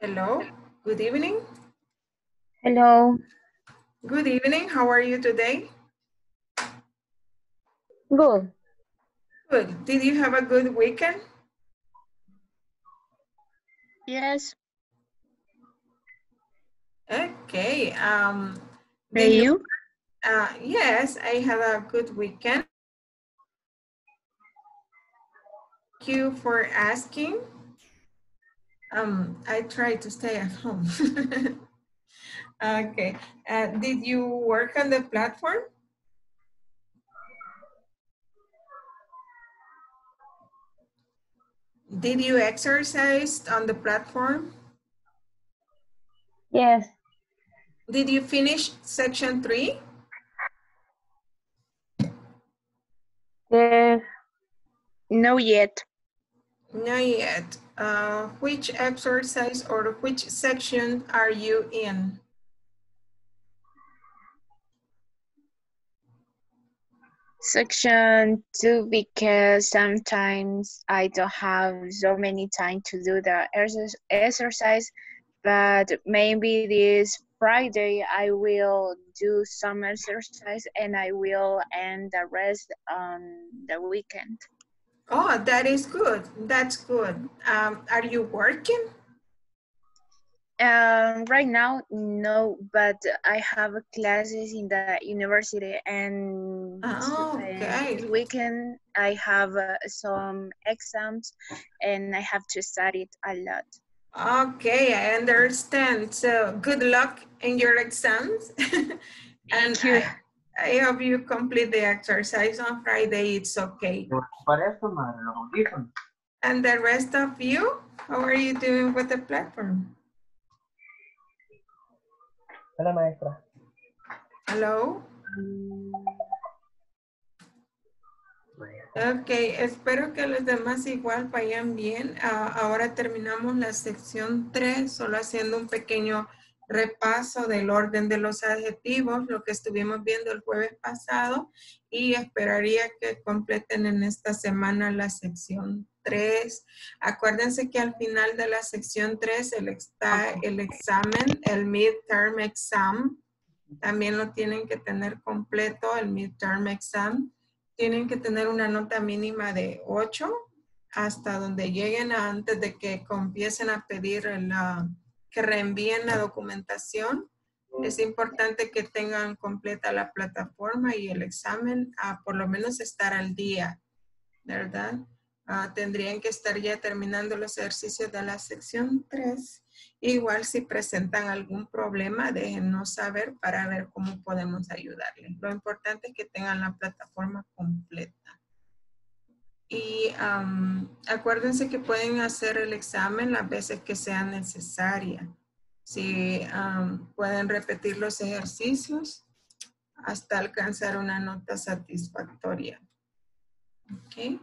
Hello, good evening. Hello. Good evening, how are you today? Good. Good. Did you have a good weekend? Yes. Okay. Um, Are did you? Uh, yes, I had a good weekend. You for asking. Um, I try to stay at home. okay. Uh, did you work on the platform? Did you exercise on the platform? Yes. Did you finish section three? Yes. No yet. Not yet. Uh, which exercise or which section are you in? Section two, because sometimes I don't have so many time to do the exercise, but maybe this Friday I will do some exercise and I will end the rest on the weekend. Oh, that is good. That's good. Um, are you working? Um, right now, no, but I have classes in the university and Oh, okay. this weekend I have uh, some exams and I have to study it a lot. Okay, I understand. So good luck in your exams. and Thank you. I, I hope you complete the exercise on Friday. It's okay. Para eso, madre, los audífonos. And the rest of you, how are you doing with the platform? Hola, maestra. Hello? Ok, espero que los demás igual vayan bien. Ah, ahora terminamos la sección 3, solo haciendo un pequeño repaso del orden de los adjetivos, lo que estuvimos viendo el jueves pasado, y esperaría que completen en esta semana la sección 3. Acuérdense que al final de la sección 3 el, está el examen, el midterm exam, también lo tienen que tener completo, el midterm exam tienen que tener una nota mínima de 8 hasta donde lleguen a- antes de que empiecen a pedir la, que reenvíen la documentación. Es importante que tengan completa la plataforma y el examen, a por lo menos estar al día, ¿verdad? Ah, tendrían que estar ya terminando los ejercicios de la sección 3. Igual si presentan algún problema, déjenos saber para ver cómo podemos ayudarles. Lo importante es que tengan la plataforma completa. Y acuérdense que pueden hacer el examen las veces que sea necesaria. Si pueden repetir los ejercicios hasta alcanzar una nota satisfactoria. Ok.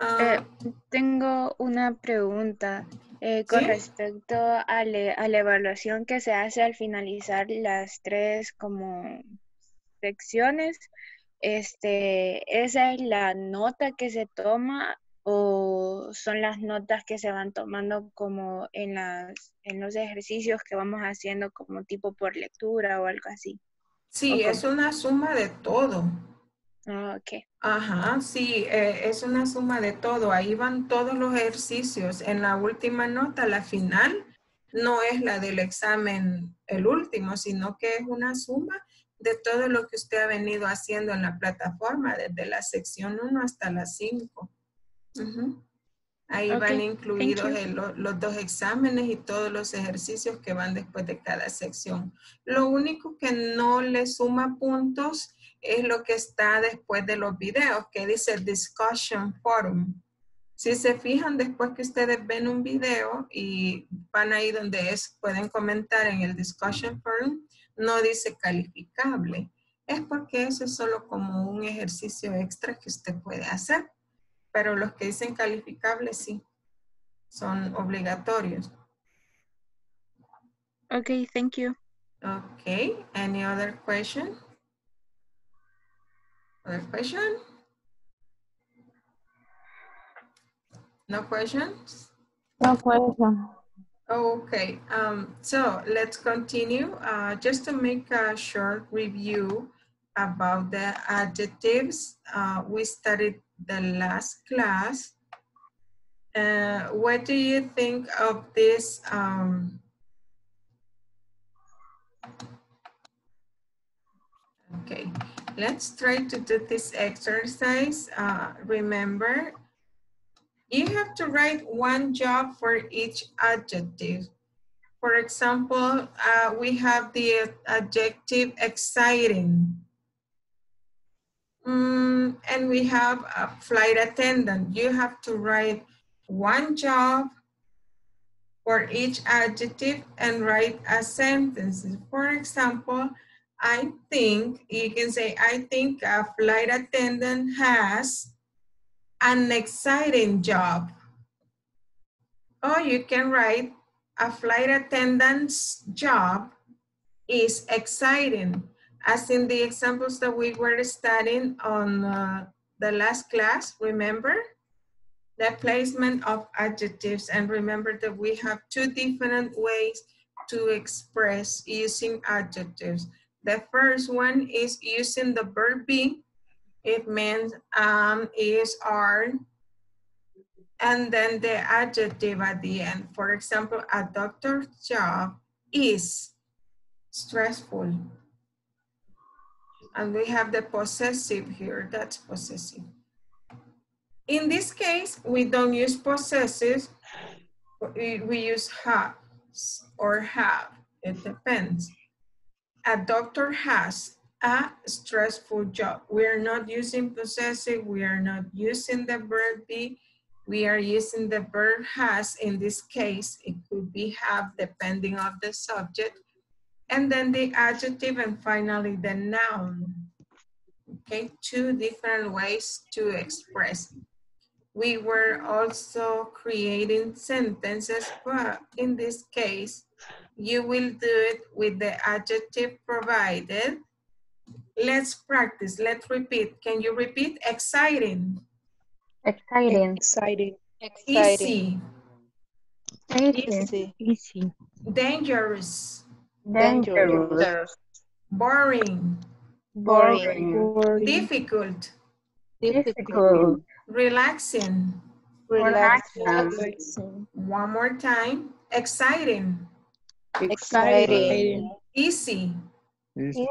Ah, Eh, tengo una pregunta eh, con ¿Sí? respecto a, le- a la evaluación que se hace al finalizar las tres como secciones. Este, ¿esa es la nota que se toma o son las notas que se van tomando como en las en los ejercicios que vamos haciendo como tipo por lectura o algo así? sí, es una suma de todo. Ah, ok. Ajá, sí, eh, es una suma de todo. Ahí van todos los ejercicios. En la última nota, la final, no es la del examen el último, sino que es una suma de todo lo que usted ha venido haciendo en la plataforma, desde la sección 1 hasta la 5. Ujú. Ahí van incluidos el- los dos exámenes y todos los ejercicios que van después de cada sección. Lo único que no le suma puntos es lo que está después de los videos, que dice Discussion Forum. Si se fijan, después que ustedes ven un video y van ahí donde es, pueden comentar en el Discussion Forum, no dice calificable. Es porque eso es solo como un ejercicio extra que usted puede hacer. Pero los que dicen calificables sí, son obligatorios. Ok, thank you. Okay, any other question? Other question? No questions? No question. Okay, um, so let's continue. Uh, just to make a short review about the adjectives uh, we studied the last class. Uh, what do you think of this? Um, okay, let's try to do this exercise. Uh, remember, you have to write one job for each adjective. For example, uh, we have the adjective exciting. Mm, and we have a flight attendant. You have to write one job for each adjective and write a sentence. For example, I think, you can say, I think a flight attendant has an exciting job. Or you can write a flight attendant's job is exciting. As in the examples that we were studying on uh, the last class, remember? The placement of adjectives. And remember that we have two different ways to express using adjectives. The first one is using the verb be it means um, is, are, and then the adjective at the end. For example, a doctor's job is stressful. And we have the possessive here, that's possessive. In this case, we don't use possessive, we, we use has or have, it depends. A doctor has a stressful job. We are not using possessive, we are not using the verb be, we are using the verb has in this case. It could be have depending on the subject. And then the adjective and finally the noun. Okay, two different ways to express. We were also creating sentences, but in this case, you will do it with the adjective provided Let's practice. Let's repeat. Can you repeat? Exciting. Exciting. Exciting. Easy. Easy. Easy. Dangerous. Dangerous. Boring. Boring. Difficult. Difficult. Relaxing. Relaxing. One more time. Exciting. Exciting. Easy.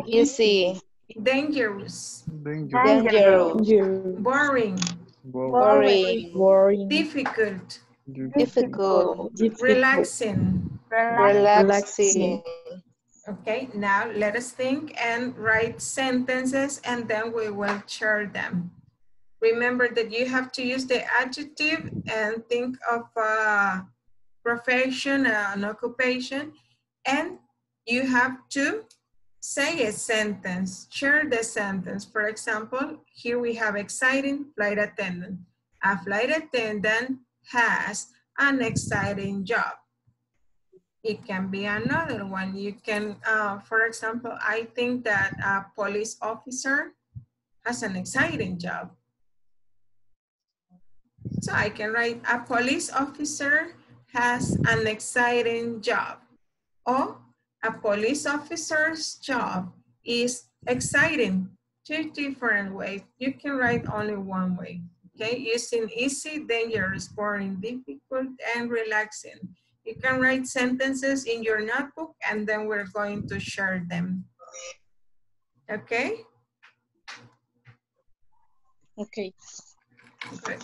Easy. Dangerous. Dangerous. Boring. Boring. Boring. Difficult. Difficult. Relaxing. Relaxing. Okay, now let us think and write sentences and then we will share them. Remember that you have to use the adjective and think of a profession, an occupation, and you have to say a sentence, share the sentence. For example, here we have exciting flight attendant. A flight attendant has an exciting job. It can be another one. You can, uh, for example, I think that a police officer has an exciting job. So I can write a police officer has an exciting job. Or a police officer's job is exciting. Two different ways. You can write only one way. Okay, using easy, dangerous, boring, difficult, and relaxing. You can write sentences in your notebook and then we're going to share them. Okay? Okay. Good.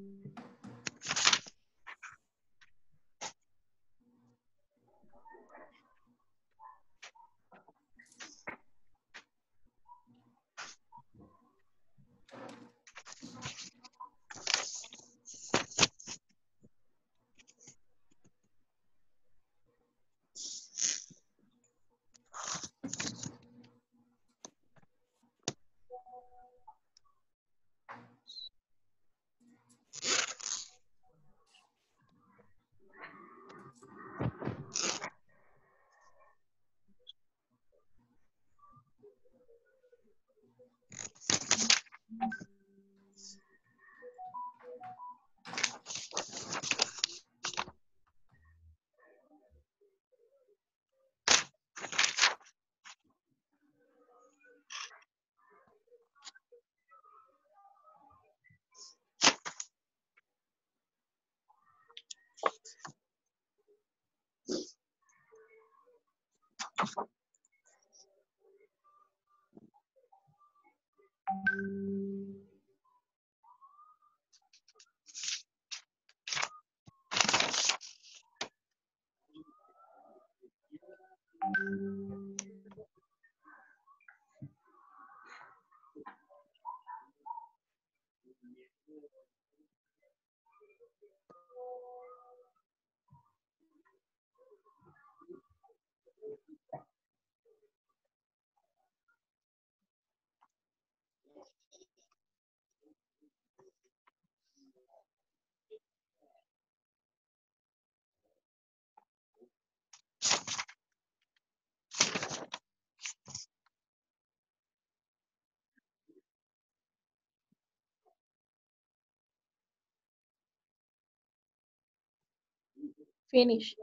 Finish.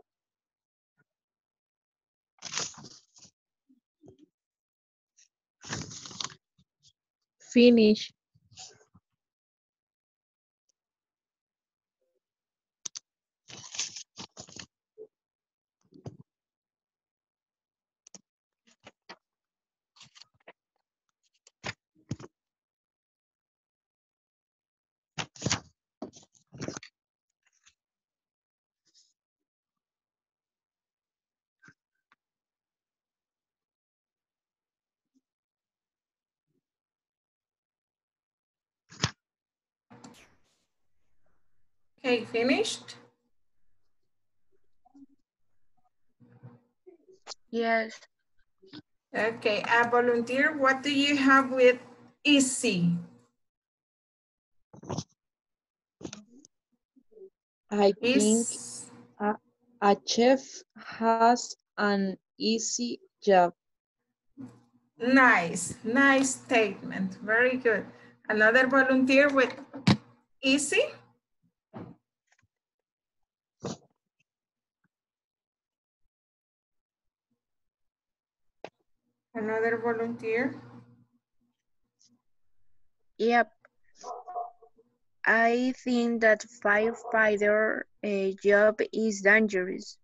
Finish. Okay, finished? Yes. Okay, a volunteer, what do you have with easy? I think Is, a chef has an easy job. nice, nice statement, very good. Another volunteer with easy? Another volunteer? Yep. I think that firefighter uh, job is dangerous.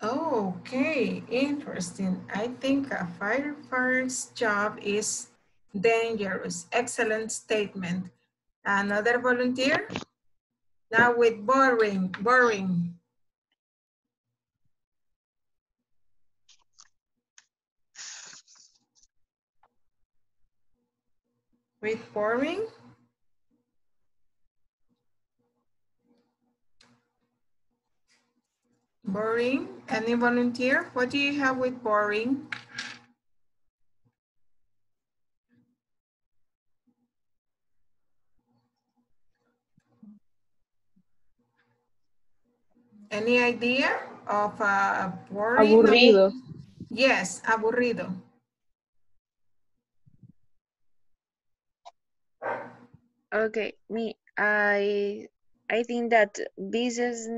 Okay, interesting. I think a firefighter's job is dangerous. Excellent statement. Another volunteer? Now with boring, boring. With boring? Boring, any volunteer? What do you have with boring? Any idea of a boring? Aburrido. Yes, aburrido. Okay, me, I I think that business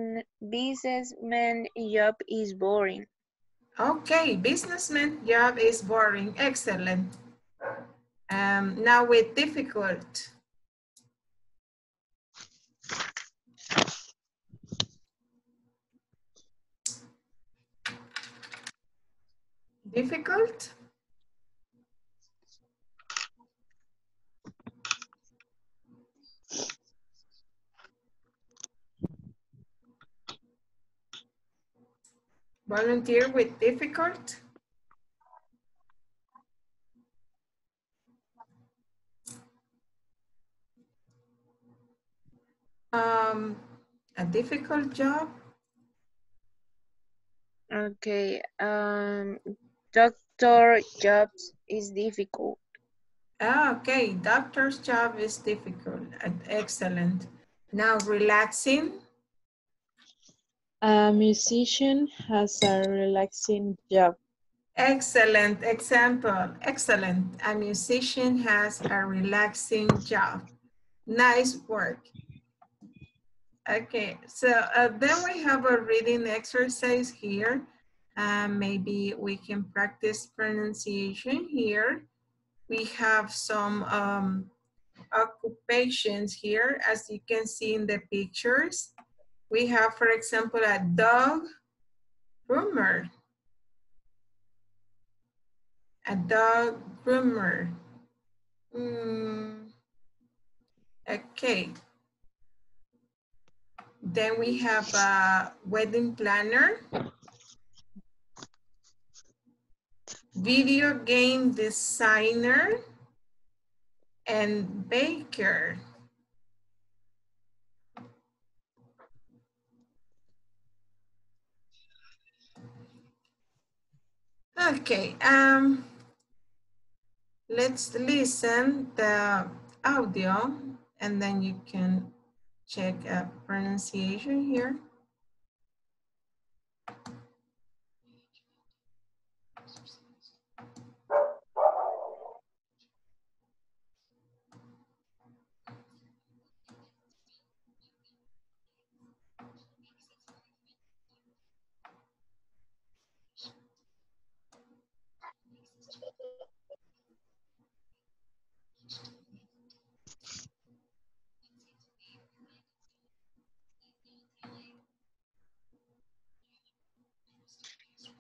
businessman job is boring. Okay, businessman job is boring. Excellent. Um, now with difficult. Difficult? Volunteer with difficult? Um, a difficult job? Okay, um, doctor jobs is difficult. Ah, okay, doctor's job is difficult. Excellent. Now relaxing. A musician has a relaxing job. Excellent example. Excellent. A musician has a relaxing job. Nice work. Okay, so uh, then we have a reading exercise here. Uh, maybe we can practice pronunciation here. We have some um, occupations here, as you can see in the pictures. We have, for example, a dog groomer. A dog groomer. Mm, okay. Then we have a wedding planner. video game designer and baker. Okay, um, let's listen the audio and then you can check uh, pronunciation here.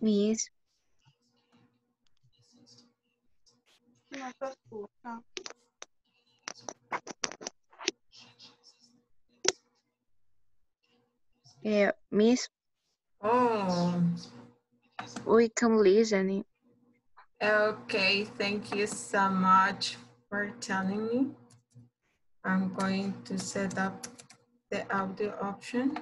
Miss, eh, Miss, Oh, we can listen. okay. Thank you so much for telling me. I'm going to set up the audio option.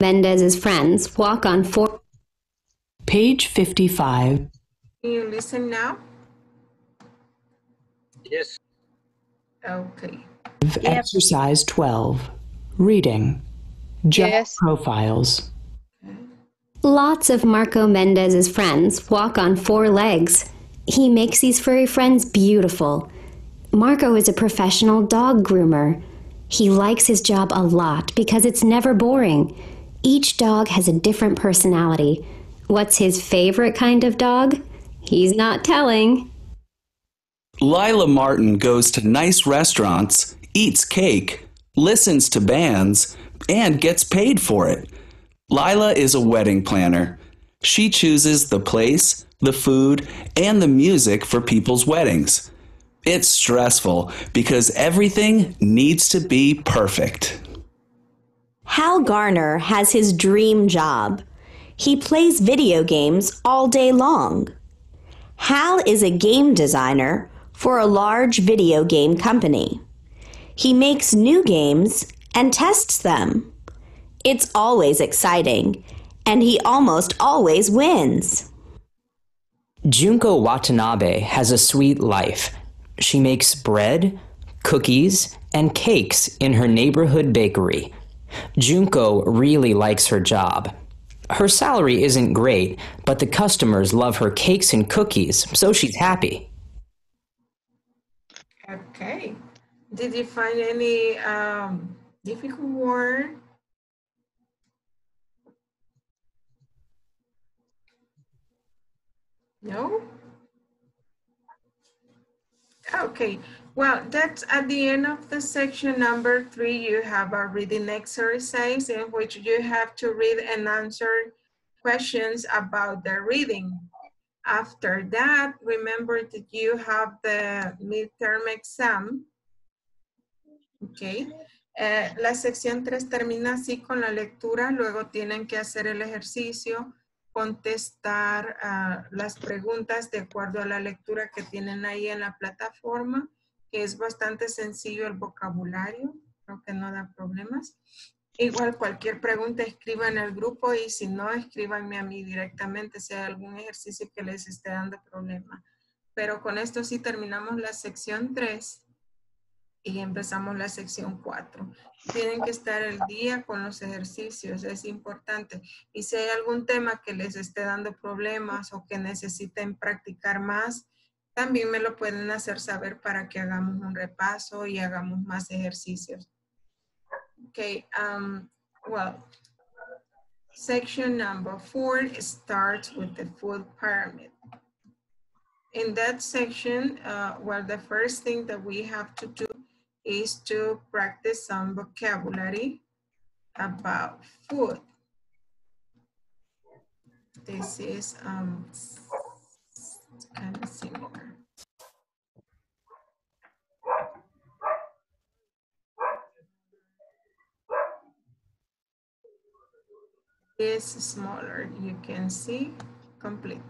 Mendez's friends walk on four. Page 55. Can you listen now? Yes. Okay. Exercise 12. Reading. Job Yes. profiles. Lots of Marco Mendez's friends walk on four legs. He makes these furry friends beautiful. Marco is a professional dog groomer. He likes his job a lot because it's never boring. Each dog has a different personality. What's his favorite kind of dog? He's not telling. Lila Martin goes to nice restaurants, eats cake, listens to bands, and gets paid for it. Lila is a wedding planner. She chooses the place, the food, and the music for people's weddings. It's stressful because everything needs to be perfect. Hal Garner has his dream job. He plays video games all day long. Hal is a game designer for a large video game company. He makes new games and tests them. It's always exciting, and he almost always wins. Junko Watanabe has a sweet life. She makes bread, cookies, and cakes in her neighborhood bakery. Junko really likes her job. Her salary isn't great, but the customers love her cakes and cookies, so she's happy. Okay. Did you find any um, difficult word? No? Okay, well, that's at the end of the section number three, you have a reading exercise in which you have to read and answer questions about the reading. After that, remember that you have the midterm exam. Ok. Eh, la sección 3 termina así con la lectura, luego tienen que hacer el ejercicio, contestar ah, las preguntas de acuerdo a la lectura que tienen ahí en la plataforma, es bastante sencillo el vocabulario, creo que no da problemas. Igual cualquier pregunta escriban al grupo y si no, escríbanme a mí directamente si hay algún ejercicio que les esté dando problema. Pero con esto sí terminamos la sección 3 y empezamos la sección 4. Tienen que estar el día con los ejercicios, es importante. Y si hay algún tema que les esté dando problemas o que necesiten practicar más, también me lo pueden hacer saber para que hagamos un repaso y hagamos más ejercicios. Okay, um, well, section number four starts with the food pyramid. In that section, uh, well, the first thing that we have to do is to practice some vocabulary about food. This is um, um, Seymour. This smaller, you can see complete.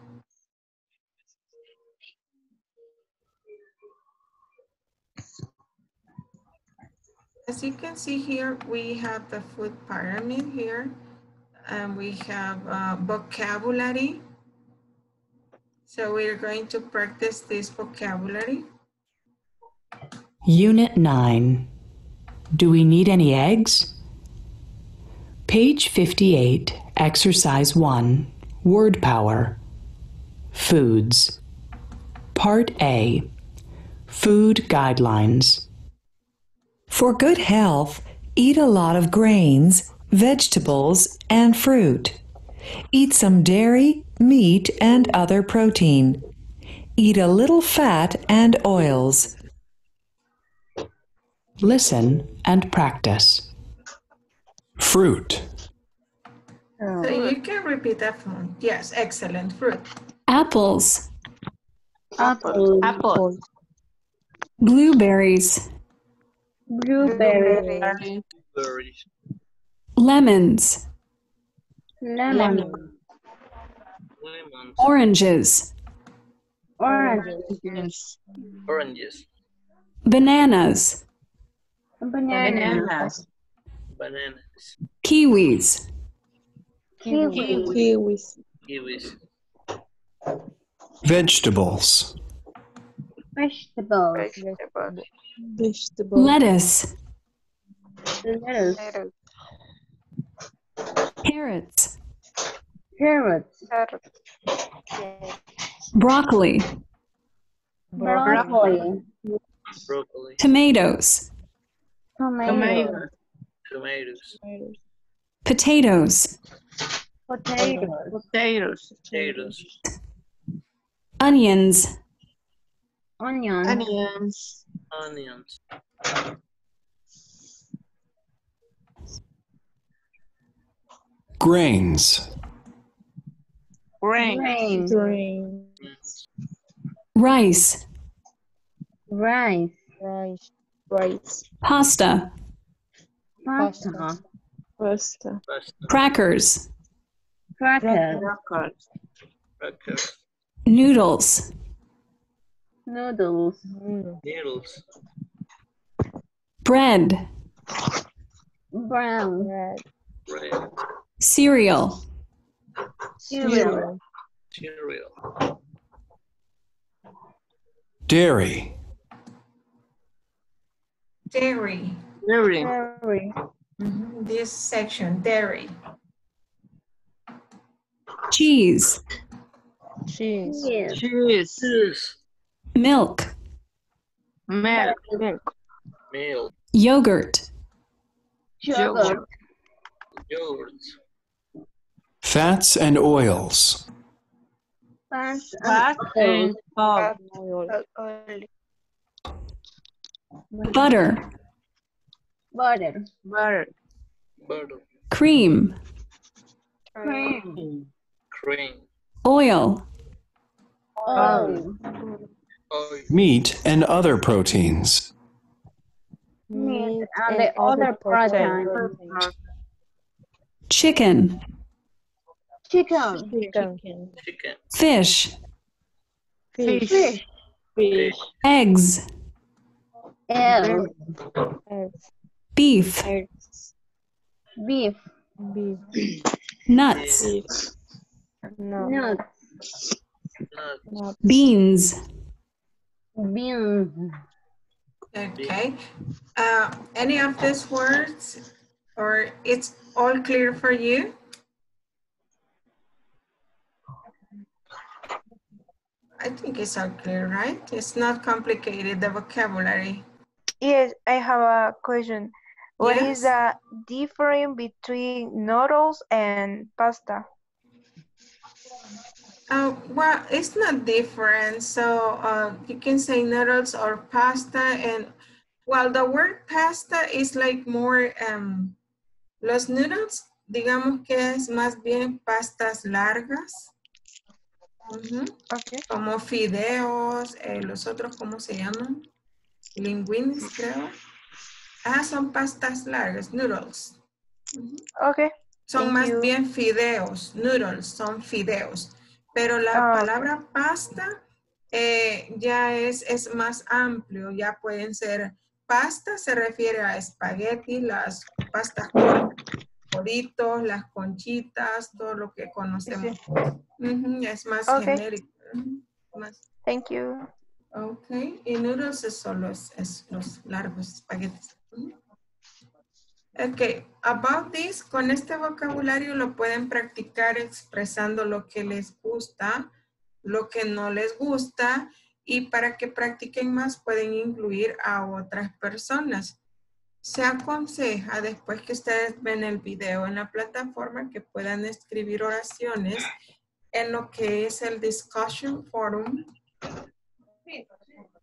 As you can see here, we have the food pyramid here, and we have uh, vocabulary, so we're going to practice this vocabulary. Unit 9. Do we need any eggs? Page 58, Exercise 1, Word Power. Foods. Part A Food Guidelines. For good health, eat a lot of grains, vegetables, and fruit. Eat some dairy, meat, and other protein. Eat a little fat and oils. Listen and practice. Fruit. So you can repeat that one. Yes, excellent. Fruit. Apples, Apple. Apple. blueberries, Blueberry. Berries. lemons, Lemon. Lemons. Oranges, Orange. Oranges. bananas, Bananas. Bananas. kiwis, Kiwi. Kiwis. Kiwis. Vegetables. Vegetables. Vegetable. lettuce, Lettuce. carrots, Carrots. broccoli, Broccoli. Broccoli. tomatoes, Tomato. Tomatoes. potatoes, Potatoes. Potatoes. Potatoes. onions, Onion. Onions. Onions. Grains. Grain. Grain. Grain. rice, Rice. Rice. Rice. pasta, Pasta. Pasta. Pasta. crackers, Crackers. Crackers. Crackers. noodles, Noodles. Noodles. bread, Brown. Bread. Bread. cereal, Cereal. Cereal. Dairy. Dairy. Dairy. Dairy. Mhm, This section, dairy. cheese, Cheese. Cheese. Cheese. Cheese. milk, Milk. Milk. Milk. yogurt, Sugar. Yogurt. Fats and oils. Fat Fat and and um, oil. butter, butter. Butter. Butter. cream, Cream. Cream. oil, Oil. Oil. Meat and other proteins. Meat and the other protein. chicken, Chicken. Chicken. Chicken. fish, Fish. Fish. Fish. eggs, Egg. Eggs. beef, Eggs. Beef. Beef. nuts, No. Nuts. Nut. Beans, Beans. Okay. Uh, any of these words or it's all clear for you? I think it's all clear, right? It's not complicated, the vocabulary. Yes, I have a question. What is Yes. the difference between noodles and pasta? Uh, well, it's not different. So uh, you can say noodles or pasta. And well, the word pasta is like more, um, los noodles, digamos que es más bien pastas largas. Okay. Como fideos, eh, los otros, ¿cómo se llaman? Linguines, creo. Ah, son pastas largas, noodles. Ujú. Okay. Son Thank más you. bien fideos, noodles, son fideos. Pero la Ah, ok. palabra pasta eh, ya es, es más amplio, ya pueden ser pasta, se refiere a espagueti, las pastas con coditos, las conchitas, todo lo que conocemos. Es más genérico. más. Thank you. Ok, y noodles es solo es, los largos espaguetis. Ujú. Ok, about this, con este vocabulario lo pueden practicar expresando lo que les gusta, lo que no les gusta, y para que practiquen más pueden incluir a otras personas. Se aconseja después que ustedes ven el video en la plataforma que puedan escribir oraciones en lo que es el discussion forum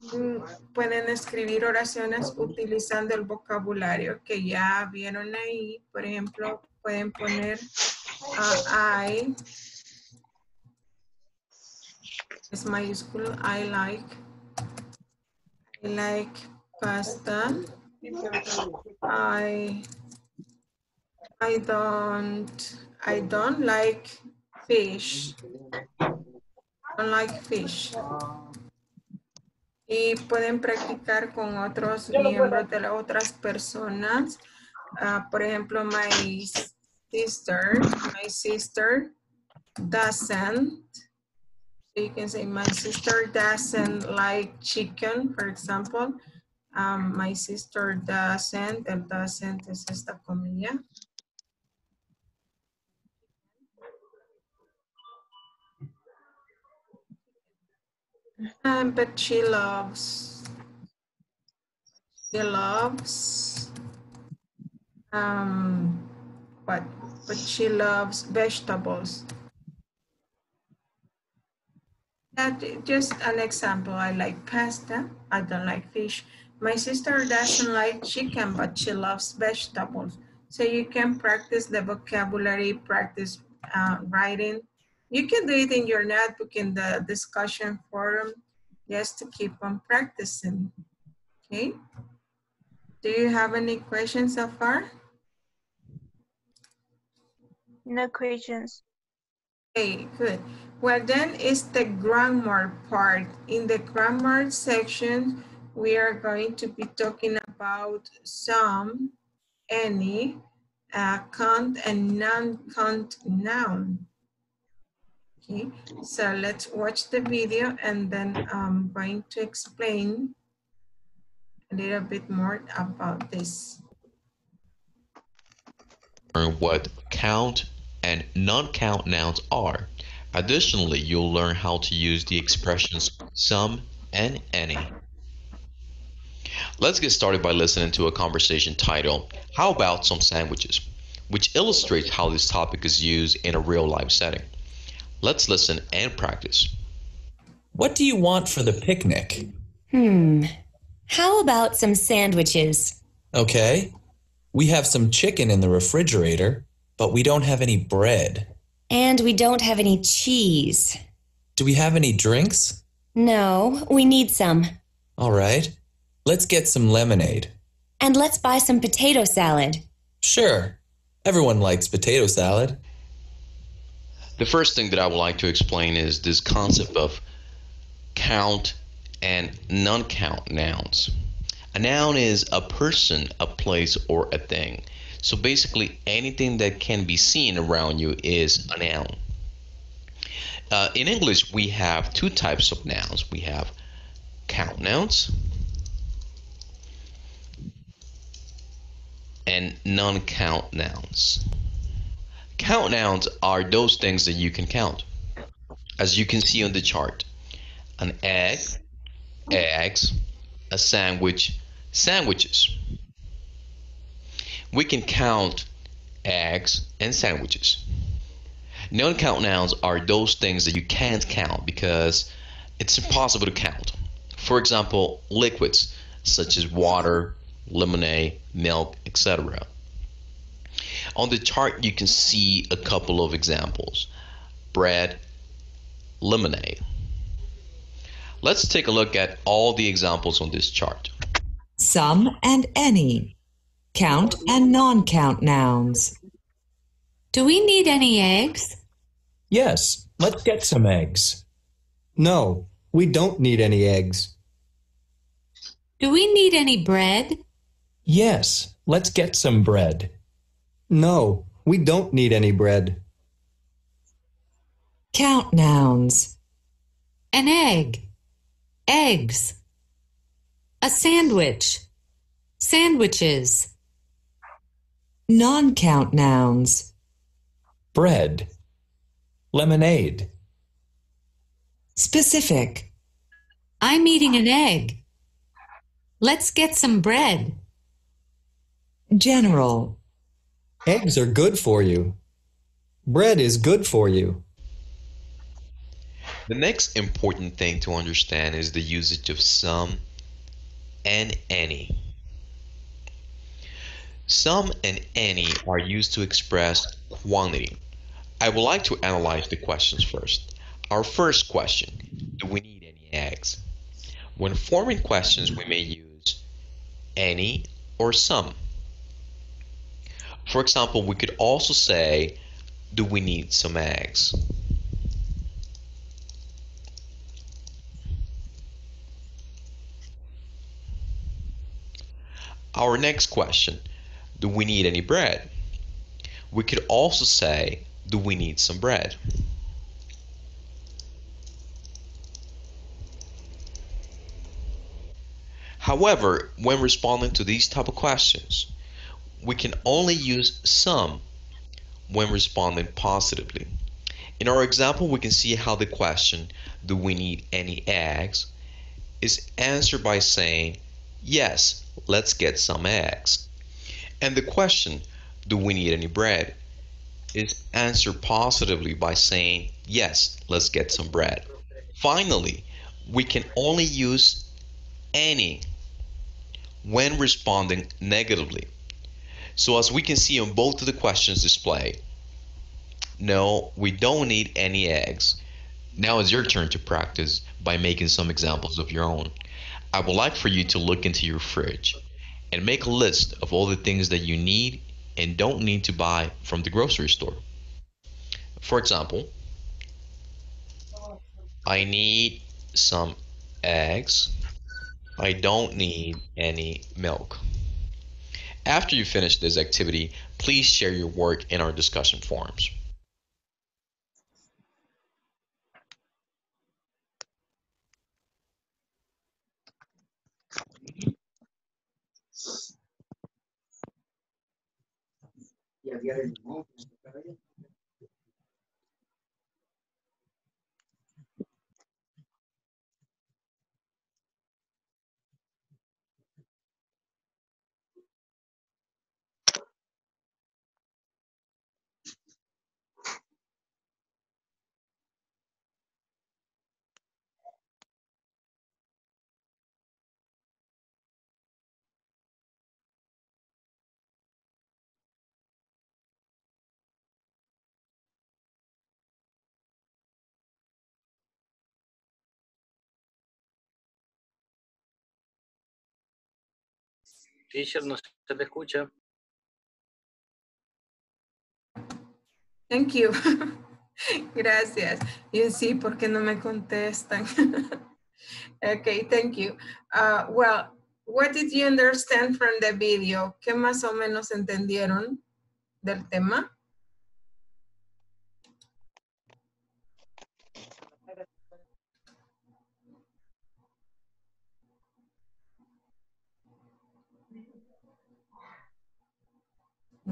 Mm, pueden escribir oraciones utilizando el vocabulario que ya vieron ahí. Por ejemplo, pueden poner ah, I, es mayúsculo, I like, I like pasta. I, I don't, I don't like fish. I Don't like fish y pueden practicar con otros miembros de las otras personas. Ah, por ejemplo, my sister, my sister doesn't. So you can say my sister doesn't like chicken, for example. Um, my sister doesn't, el doesn't es esta comilla. Um, but she loves, she loves, um, what? But she loves vegetables. That just an example. I like pasta. I don't like fish. My sister doesn't like chicken, but she loves vegetables. So you can practice the vocabulary, practice uh, writing. You can do it in your notebook in the discussion forum just to keep on practicing. Okay. Do you have any questions so far? No questions. Okay, good. Well, then is the grammar part. In the grammar section, we are going to be talking about some, any, uh, count, and non-count noun. Okay, so let's watch the video and then I'm going to explain a little bit more about this. what count and non-count nouns are. Additionally, you'll learn how to use the expressions some and any. Let's get started by listening to a conversation titled, How About Some Sandwiches? which illustrates how this topic is used in a real life setting. Let's listen and practice. What do you want for the picnic? Hmm. How about some sandwiches? Okay. We have some chicken in the refrigerator, but we don't have any bread. And we don't have any cheese. Do we have any drinks? No, we need some. All right. Let's get some lemonade. And let's buy some potato salad. Sure. Everyone likes potato salad. The first thing that I would like to explain is this concept of count and non count nouns. A noun is a person, a place, or a thing. So basically, anything that can be seen around you is a noun. Uh, in English, we have two types of nouns we have count nouns and non count nouns. Count nouns are those things that you can count. As you can see on the chart, an egg, eggs, a sandwich, sandwiches. We can count eggs and sandwiches. Non count nouns are those things that you can't count because it's impossible to count. For example, liquids such as water, lemonade, milk, etc. On the chart, you can see a couple of examples bread, lemonade. Let's take a look at all the examples on this chart. Some and any. Count and non count nouns. Do we need any eggs? Yes, let's get some eggs. No, we don't need any eggs. Do we need any bread? Yes, let's get some bread. No, we don't need any bread. Count nouns. An egg. Eggs. A sandwich. Sandwiches. Non count nouns. Bread. Lemonade. Specific. I'm eating an egg. Let's get some bread. General. Eggs are good for you. Bread is good for you. The next important thing to understand is the usage of some and any. Some and any are used to express quantity. I would like to analyze the questions first. Our first question Do we need any eggs? When forming questions, we may use any or some. For example, we could also say, Do we need some eggs? Our next question Do we need any bread? We could also say, Do we need some bread? However, when responding to these type of questions, we can only use some when responding positively. In our example, we can see how the question, Do we need any eggs? is answered by saying, Yes, let's get some eggs. And the question, Do we need any bread? is answered positively by saying, Yes, let's get some bread. Finally, we can only use any when responding negatively. So, as we can see on both of the questions displayed, no, we don't need any eggs. Now it's your turn to practice by making some examples of your own. I would like for you to look into your fridge and make a list of all the things that you need and don't need to buy from the grocery store. For example, I need some eggs. I don't need any milk. After you finish this activity, please share your work in our discussion forums. Teacher, no se escucha. Thank you. Gracias. Y sí, porque no me contestan. okay, thank you. Uh, well, what did you understand from the video? ¿Qué más o menos entendieron del tema?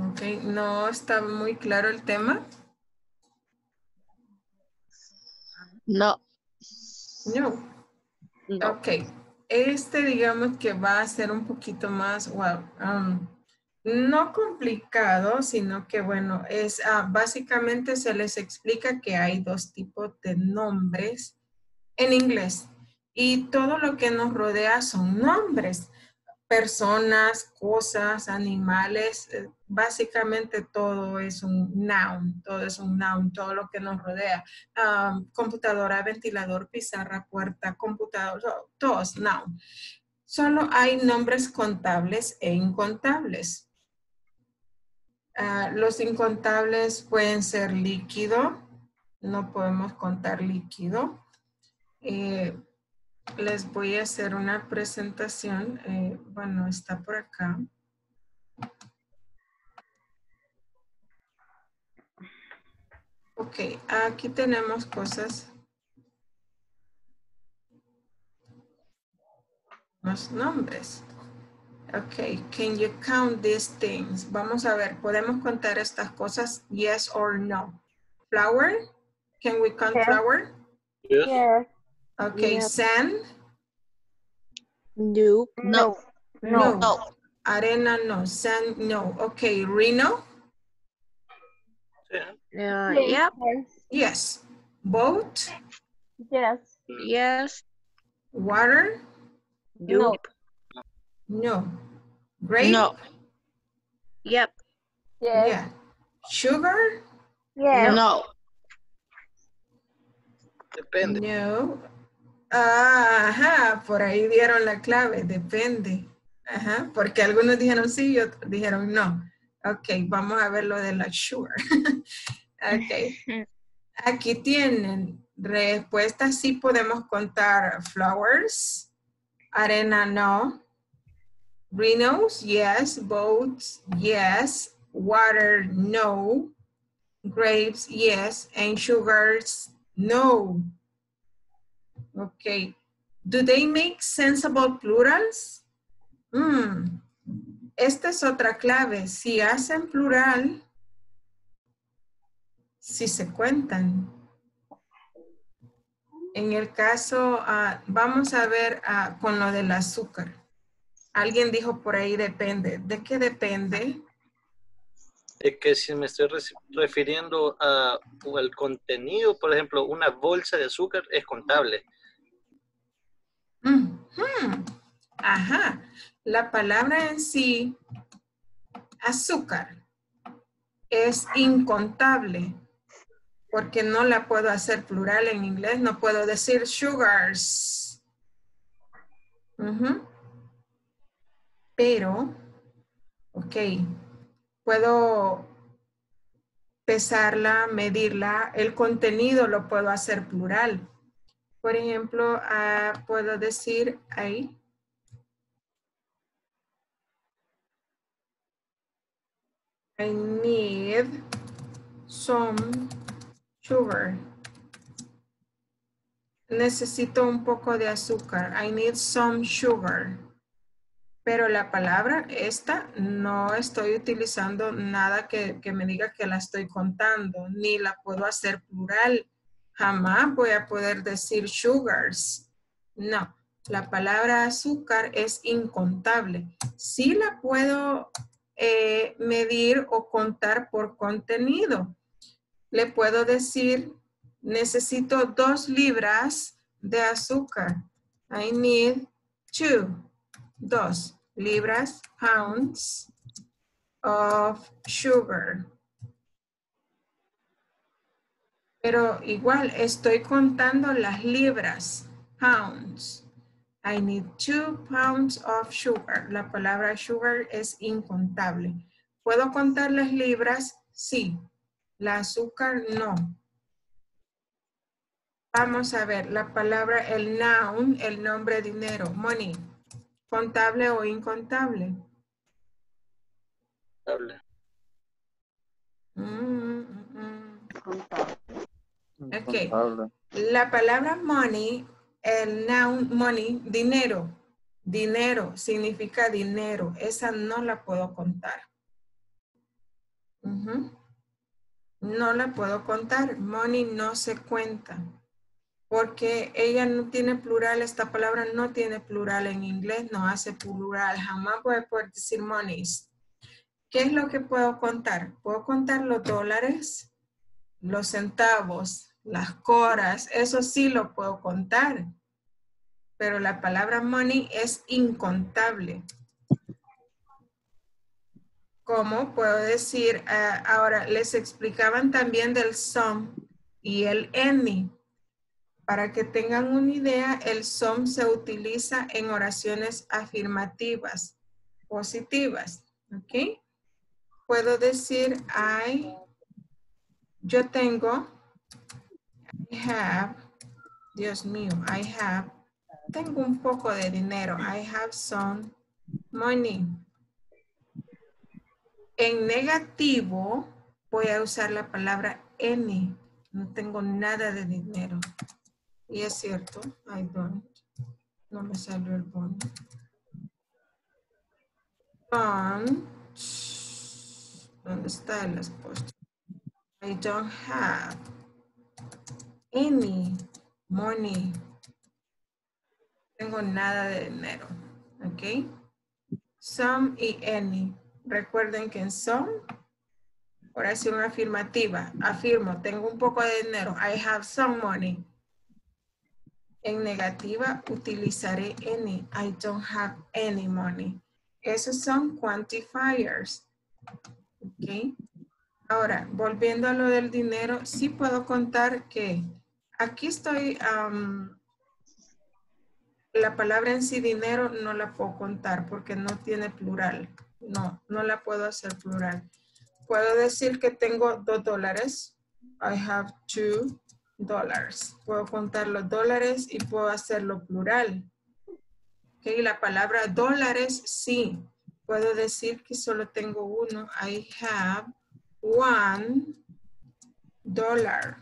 Ok, no está muy claro el tema. No. No. Ok, este digamos que va a ser un poquito más, well, um, no complicado, sino que bueno, es ah, básicamente se les explica que hay dos tipos de nombres en inglés y todo lo que nos rodea son nombres personas, cosas, animales, eh, básicamente todo es un noun, todo es un noun, todo lo que nos rodea. Ah, computadora, ventilador, pizarra, puerta, computador, todo, es noun. Solo hay nombres contables e incontables. Ah, los incontables pueden ser líquido. No podemos contar líquido. Eh, les voy a hacer una presentación. eh, bueno, está por acá. Ok, aquí tenemos cosas. Los nombres. Ok, can you count these things? Vamos a ver, ¿podemos contar estas cosas? Yes or no. Flower? Can we count Yes. flower? Yes. Okay, Yep. sand? No. No. No. No. Arena, no. Sand, no. Okay, Rhino? Uh, Yes. yep. Yes. Boat? Yes. Yes. Water? Nope. No. Grape? No. Yep. Yes. Yeah. Sugar? Yeah. No. Depende. No. Ajá, por ahí dieron la clave, depende. Ajá, porque algunos dijeron sí y otros dijeron no. Ok, vamos a ver lo de la sugar. ok. Aquí tienen respuestas, sí podemos contar flowers, arena no, rhinos, yes, boats, yes, water, no, grapes, yes, and sugars, no. Okay. Do they make sensible plurals? Hmm. Esta es otra clave. Si hacen plural, si se cuentan. En el caso, ah, vamos a ver ah, con lo del azúcar. Alguien dijo por ahí depende. ¿De qué depende? Es que si me estoy refiriendo al contenido, por ejemplo, una bolsa de azúcar es contable. Ajá. La palabra en sí, azúcar, es incontable, porque no la puedo hacer plural en inglés, no puedo decir sugars. Pero, ok, puedo pesarla, medirla, el contenido lo puedo hacer plural. Por ejemplo, ah, puedo decir ahí. I need some sugar. Necesito un poco de azúcar. I need some sugar. Pero la palabra esta no estoy utilizando nada que, que me diga que la estoy contando, ni la puedo hacer plural. Jamás voy a poder decir sugars. No, la palabra azúcar es incontable. Sí la puedo eh, medir o contar por contenido. Le puedo decir, necesito dos libras de azúcar. I need two, dos libras, pounds of sugar. Pero igual estoy contando las libras, pounds. I need two pounds of sugar. La palabra sugar es incontable. ¿Puedo contar las libras? Sí. La azúcar, no. Vamos a ver la palabra, el noun, el nombre dinero, money. ¿Contable o incontable? Contable. Mm, mm, mm. Ok. La palabra money, el noun money, dinero. Dinero significa dinero. Esa no la puedo contar. No la puedo contar. Money no se cuenta. Porque ella no tiene plural, esta palabra no tiene plural en inglés, no hace plural. Jamás voy a poder decir monies. ¿Qué es lo que puedo contar? Puedo contar los dólares, los centavos, las coras, eso sí lo puedo contar. Pero la palabra money es incontable. ¿Cómo puedo decir? ah, ahora, les explicaban también del some y el any. Para que tengan una idea, el some se utiliza en oraciones afirmativas, positivas. ¿Ok? puedo decir I, yo tengo, I have, Dios mío, I have, tengo un poco de dinero. I have some money. En negativo voy a usar la palabra any. No tengo nada de dinero. Y es cierto, I don't. No me salió el bono. Don't. ¿Dónde está el esposo? I don't have any money. Tengo nada de dinero. ¿Ok? Some y any. Recuerden que en some, oración afirmativa. Afirmo, tengo un poco de dinero. I have some money. En negativa, utilizaré any. I don't have any money. Esos son quantifiers. ¿Ok? Ahora, volviendo a lo del dinero, sí puedo contar que aquí estoy, la palabra en sí dinero no la puedo contar porque no tiene plural. No, no la puedo hacer plural. Puedo decir que tengo dos dólares. I have two dollars. Puedo contar los dólares y puedo hacerlo plural. Ok, la palabra dólares, sí. Puedo decir que solo tengo uno. I have one dollar.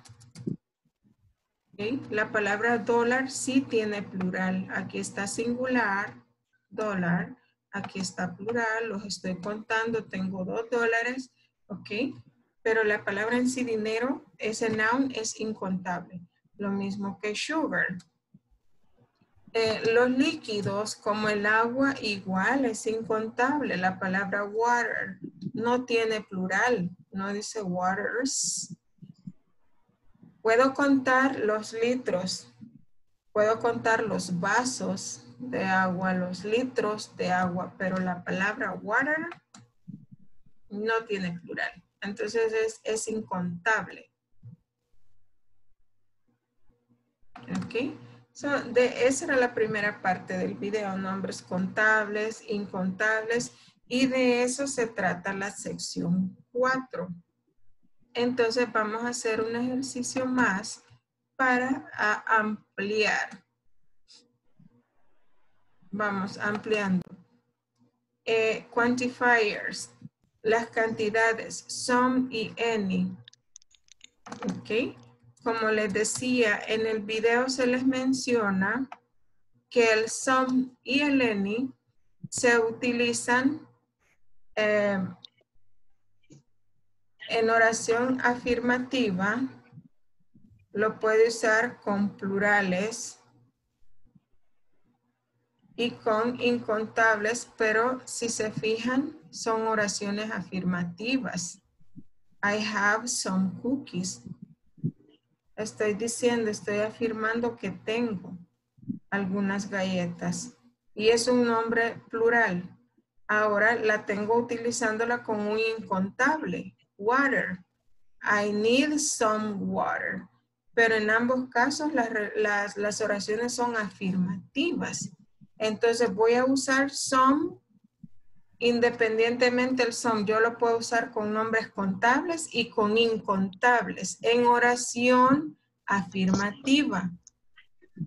La palabra dólar sí tiene plural. Aquí está singular, dólar. Aquí está plural, los estoy contando. Tengo dos dólares, ok. Pero la palabra en sí dinero, ese noun es incontable. Lo mismo que sugar. Eh, los líquidos como el agua igual es incontable. La palabra water no tiene plural, no dice waters. Puedo contar los litros, puedo contar los vasos de agua, los litros de agua, pero la palabra water no tiene plural. Entonces es, incontable. Ok. So, esa era la primera parte del video, nombres contables, incontables, y de eso se trata la sección 4. Entonces vamos a hacer un ejercicio más para ampliar. Vamos ampliando. Eh, quantifiers, las cantidades, some y any. Ok. Como les decía, en el video se les menciona que el some y el any se utilizan eh, en oración afirmativa. Lo puede usar con plurales y con incontables, pero si se fijan, son oraciones afirmativas. I have some cookies. Estoy diciendo, estoy afirmando que tengo algunas galletas. Y es un nombre plural. Ahora la tengo utilizándola con un incontable. Water. I need some water. Pero en ambos casos las, las, oraciones son afirmativas. Entonces voy a usar some independientemente el some. Yo lo puedo usar con nombres contables y con incontables en oración afirmativa.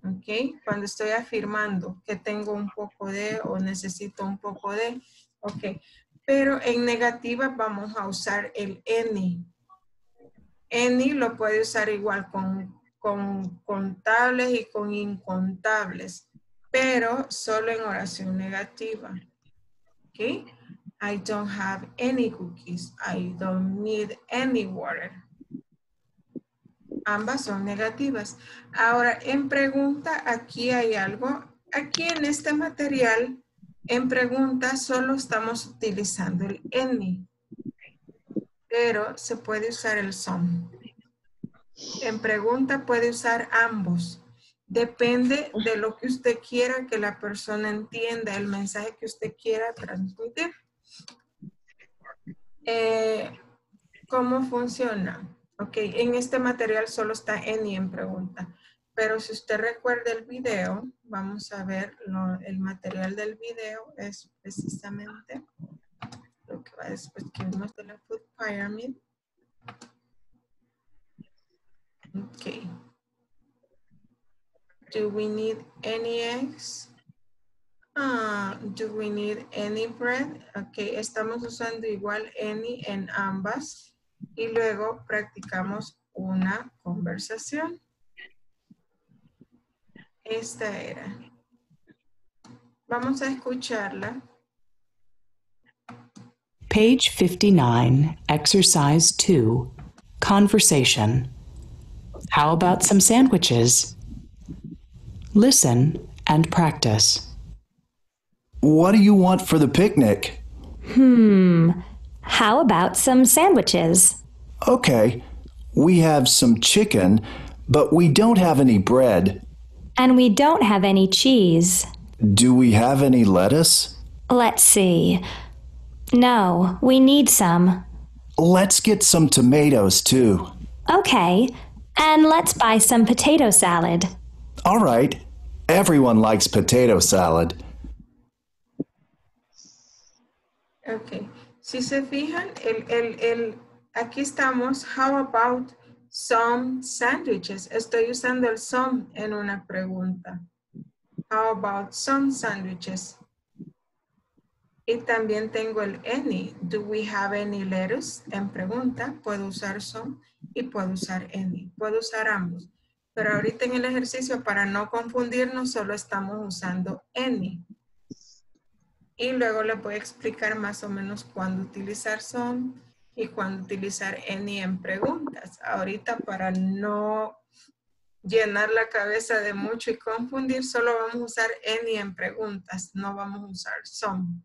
¿Ok? Cuando estoy afirmando que tengo un poco de o necesito un poco de. Ok. Pero en negativa vamos a usar el any. Any lo puede usar igual con, con contables y con incontables pero solo en oración negativa. ¿Ok? I don't have any cookies. I don't need any water. Ambas son negativas. Ahora, en pregunta, aquí hay algo. Aquí en este material, en pregunta, solo estamos utilizando el any. Pero se puede usar el some. En pregunta puede usar ambos. Depende de lo que usted quiera que la persona entienda, el mensaje que usted quiera transmitir. Eh, ¿Cómo funciona? Ok, en este material solo está any en pregunta. Pero si usted recuerda el video, vamos a ver, el material del video es precisamente lo que después que vimos de la food pyramid. Okay. Do we need any eggs? Ah, do we need any bread? Ok, estamos usando igual any en ambas. Y luego practicamos una conversación. Esta era. Vamos a escucharla. Page 59, Exercise 2, Conversation. How about some sandwiches? Listen and practice. What do you want for the picnic? Hmm. How about some sandwiches? Okay, we have some chicken, but we don't have any bread. And we don't have any cheese. Do we have any lettuce? Let's see. No, we need some. Let's get some tomatoes too. Okay. And let's buy some potato salad. All right. Everyone likes potato salad. Ok. Si se fijan, el, el, el, aquí estamos, how about some sandwiches? Estoy usando el some en una pregunta. How about some sandwiches? Y también tengo el any. Do we have any lettuce? En pregunta, puedo usar some y puedo usar any. Puedo usar ambos. Pero ahorita en el ejercicio, para no confundirnos, solo estamos usando any. Y luego le voy a explicar más o menos cuándo utilizar some y cuándo utilizar any en preguntas. Ahorita para no llenar la cabeza de mucho y confundir, solo vamos a usar any en preguntas, no vamos a usar some.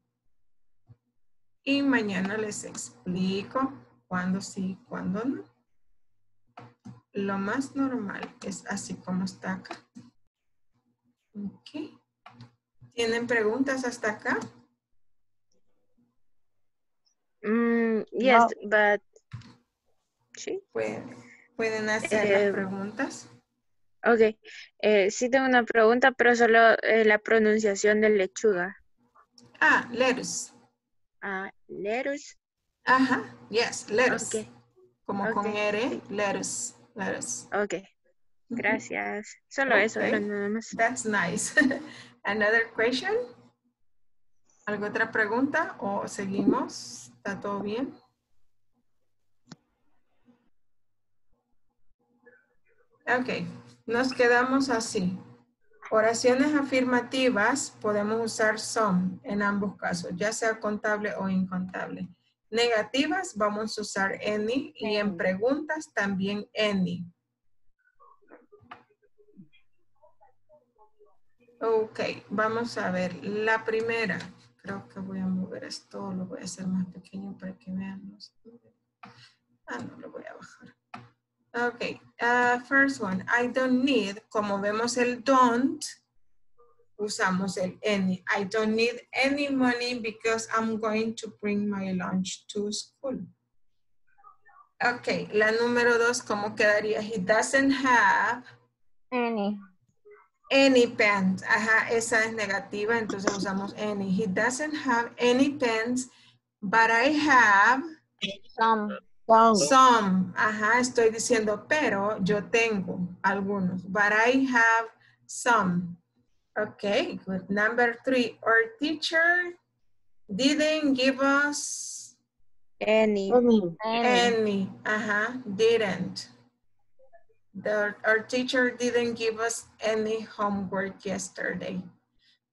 Y mañana les explico cuándo sí, cuándo no. Lo más normal es así como está acá. Ok. ¿Tienen preguntas hasta acá? Mm, yes, but sí. Pueden, pueden hacer Eh, las preguntas. Ok, eh, sí tengo una pregunta, pero solo eh, la pronunciación de lechuga. Ah, lettuce. Ah, lettuce. Ajá, yes, lettuce. Ok. Como con Ok, R, lettuce, lettuce. Ok, gracias. Solo eso era Ok. nada más. That's nice. Another question? ¿Alguna otra pregunta o seguimos? ¿Está todo bien? Ok, nos quedamos así. Oraciones afirmativas podemos usar some en ambos casos, ya sea contable o incontable. Negativas vamos a usar any y en preguntas también any. Ok, vamos a ver. La primera, creo que voy a mover esto, lo voy a hacer más pequeño para que vean Ah, no, lo voy a bajar. Ok, uh, first one. I don't need, como vemos el don't, usamos el any. I don't need any money because I'm going to bring my lunch to school. Ok, la número dos, ¿cómo quedaría? He doesn't have Any. Any pens. Ajá, esa es negativa, entonces usamos any. He doesn't have any pens, but I have Some. some. Ajá, estoy diciendo, pero yo tengo algunos. But I have some. Okay, good. Number three, our teacher didn't give us Any. any. Ajá, didn't. The, our teacher didn't give us any homework yesterday.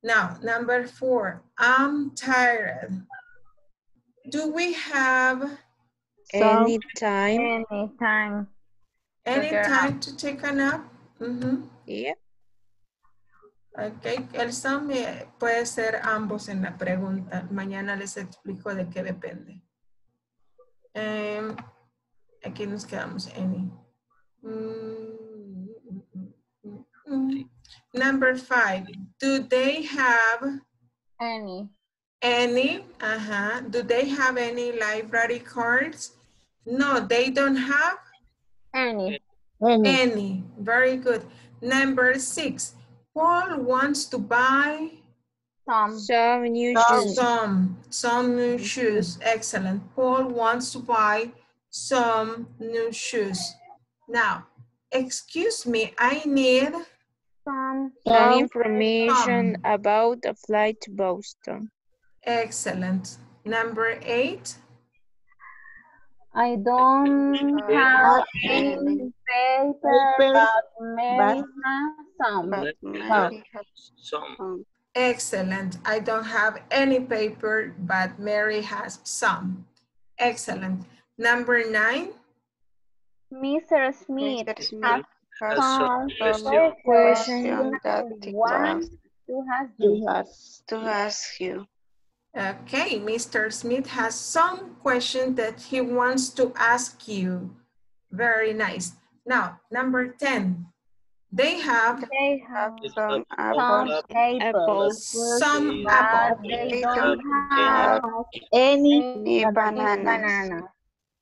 Now, number four, I'm tired. Do we have Anytime. Anytime. any Okay. time to take a nap? Mhm. Yep. Ok, el some eh, puede ser ambos en la pregunta. Mañana les explico de qué depende. Em, aquí nos quedamos, any. Mm-hmm. Number five, do they have Any. any? Ajá. Do they have any library cards? No, they don't have Any. any. Very good. Number six, Paul wants to buy Some. Some new Some, shoes. some, some new shoes. Excellent. Paul wants to buy some new shoes. Now, excuse me, I need Some. Some information Some. about a flight to Boston. excellent. Number eight. I don't have any paper, but Mary has some. But Some. Excellent. I don't have any paper, but Mary has some. Excellent. Number nine. Mr. Smith Mr. Smith has has some some question that he he wants to ask you. to ask you. Okay, Mr. Smith has some question that he wants to ask you. Very nice. Now, number 10. They have They have Some some apples. apples, some but apples. they They don't don't have have any any bananas. banana.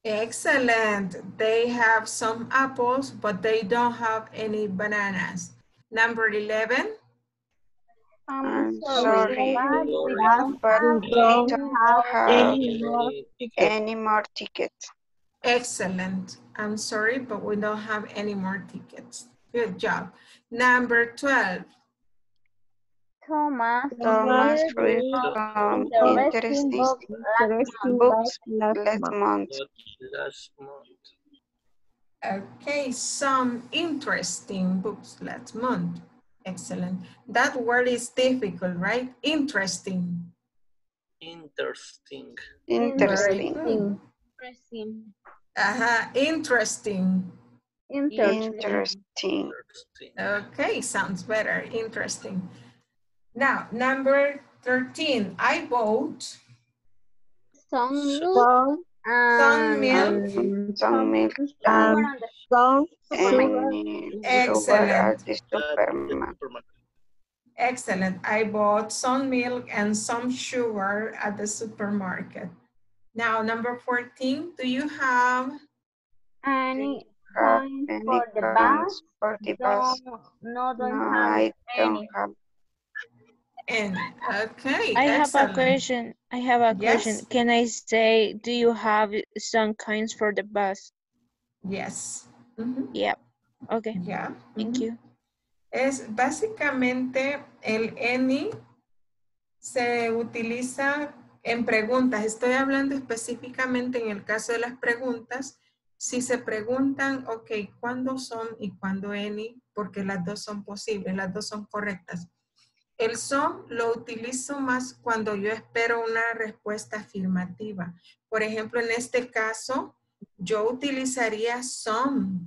Excellent. They have some apples, but they don't have any bananas. Number 11. I'm I'm sorry, sorry, but we don't have we don't have have any more any more tickets. Excellent. I'm sorry, but we don't have any more tickets. Good job. Number 12. Thomas Thomas read read some some interesting interesting books last month. last month. Okay, some interesting books last month. Excellent. That word is difficult, right? Interesting. Interesting. Interesting. Interesting. Uh-huh, interesting. Interesting. Interesting. Okay, sounds better. Interesting. Now, number 13. I bought Some milk. some milk. Um, some milk Um, and, some and sugar at Excellent. the supermarket. Excellent. I bought some milk and some sugar at the supermarket. Now, number 14. Do you have any Have any for the bus? for the bus? No, no, don't No, have I don't have. Any? Okay, I have a question. I have a question. Can I say, do you have some coins for the bus? Yes. Mhm. Yep. Okay. Ya. Thank ujú. you. Es básicamente el any se utiliza en preguntas. Estoy hablando específicamente en el caso de las preguntas. Si se preguntan, ok, ¿cuándo son y cuándo any? Porque las dos son posibles, las dos son correctas. El son lo utilizo más cuando yo espero una respuesta afirmativa. Por ejemplo, en este caso, yo utilizaría some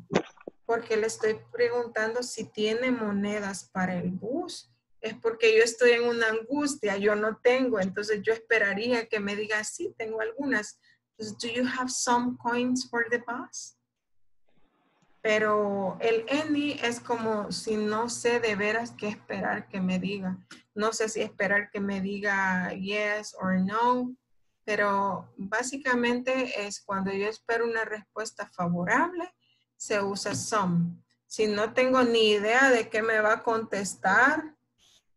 porque le estoy preguntando si tiene monedas para el bus. Es porque yo estoy en una angustia, yo no tengo, entonces yo esperaría que me diga, sí, tengo algunas. Entonces, do you have some coins for the bus? Pero el any es como si no sé de veras qué esperar que me diga. No sé si esperar que me diga yes or no, pero básicamente es cuando yo espero una respuesta favorable, se usa some. Si no tengo ni idea de qué me va a contestar,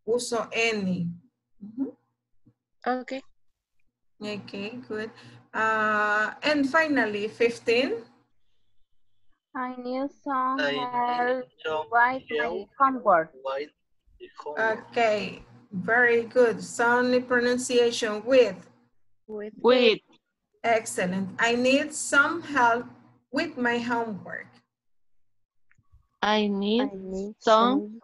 uso any. Ujú. Okay. Okay, good. Uh, and finally, 15. I need some I help need write my homework. White the homework. Okay, very good. Soundly pronunciation with. With. With. Excellent. I need some help with my homework. I need, I need some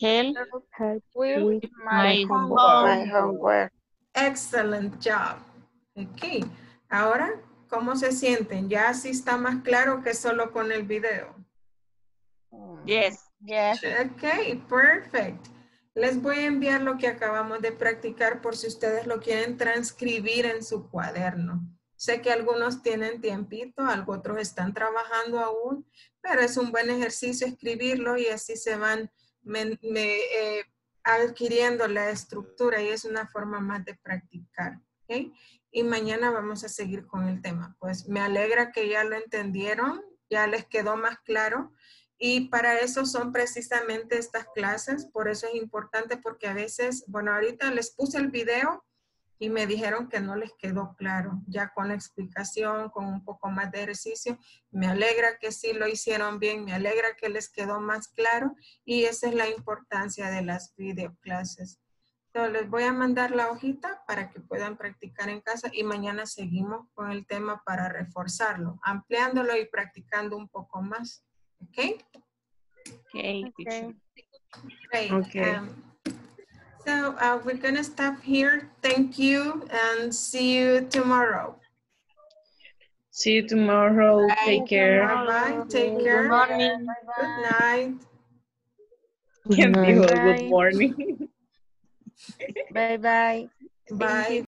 help Help with, with my, my homework. my homework. Excellent job. Ok. Ahora, ¿cómo se sienten? Ya sí está más claro que solo con el video. Yes. Yes. Ok, perfect. Les voy a enviar lo que acabamos de practicar por si ustedes lo quieren transcribir en su cuaderno. Sé que algunos tienen tiempito, algunos otros están trabajando aún, pero es un buen ejercicio escribirlo y así se van me- me, eh, adquiriendo la estructura y es una forma más de practicar. ¿ok? Y mañana vamos a seguir con el tema. Pues me alegra que ya lo entendieron, ya les quedó más claro Y para eso son precisamente estas clases, por eso es importante porque a veces, bueno, ahorita les puse el video y me dijeron que no les quedó claro, ya con la explicación, con un poco más de ejercicio. Me alegra que sí lo hicieron bien, me alegra que les quedó más claro y esa es la importancia de las videoclases. Entonces, les voy a mandar la hojita para que puedan practicar en casa y mañana seguimos con el tema para reforzarlo, ampliándolo y practicando un poco más. ¿Ok? Okay, teacher. Great. Okay. Um, so uh, we're going to stop here. Thank you and see you tomorrow. See you tomorrow. Take care. Bye-bye. Take care. Good morning. Good night. Good morning. Bye bye. Bye.